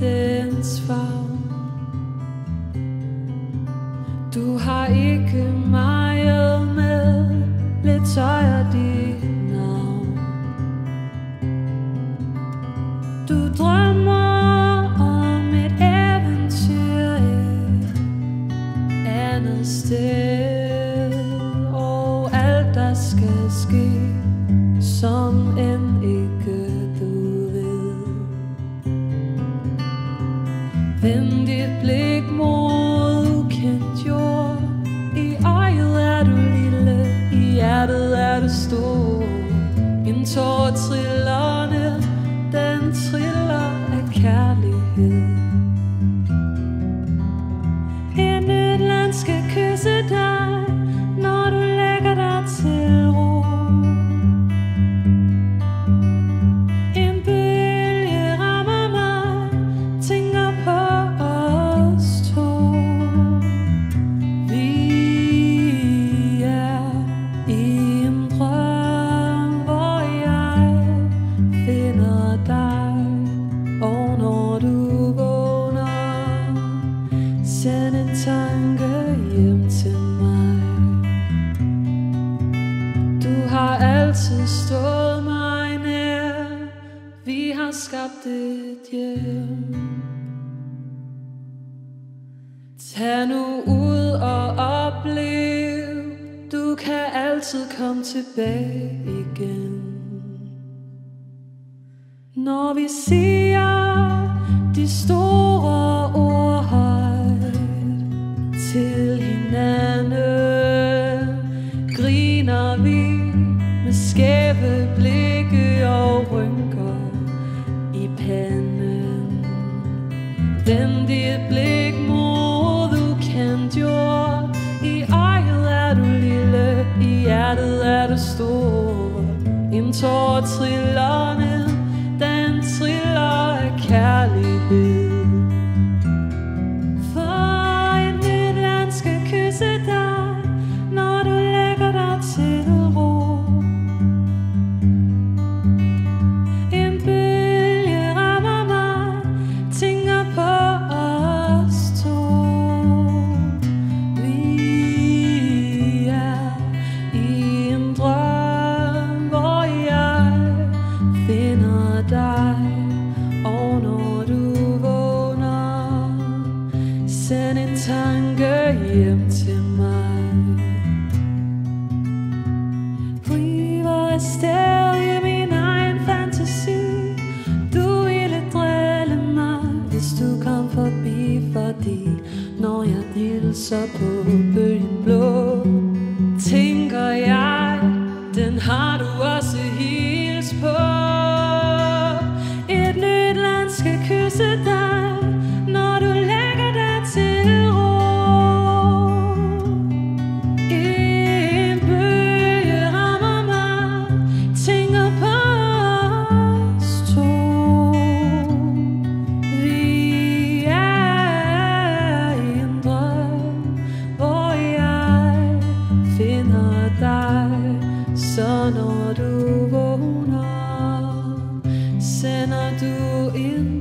dens farve Du har ikke meget med Lidt tøj og dit navn. Du drømmer om et eventyr Et andet sted Og alt der skal ske Som En send tanke hjem til mig. Du har altid stået mig nær. Vi har skabt et hjem. Tag nu ud og oplev. Du kan altid komme tilbage igen. Når vi siger med skæve blikke og rynker i panden. Vend dit blik mod ukendt jord. I øjet er du lille, i hjertet er du stor. En tår triller ned, den triller Flyver afsted i min egen fantasi. Du ville drille mig, hvis du kom forbi Fordi når jeg hilser på bølgen blå Tænker jeg, den har du Så når du vågner, sender du en